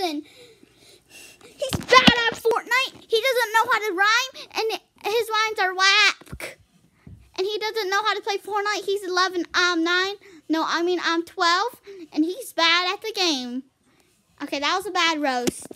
He's bad at Fortnite. He doesn't know how to rhyme, and his rhymes are whack. And he doesn't know how to play Fortnite. He's 11, I'm 9. No, I mean, I'm 12, and he's bad at the game. Okay, that was a bad roast.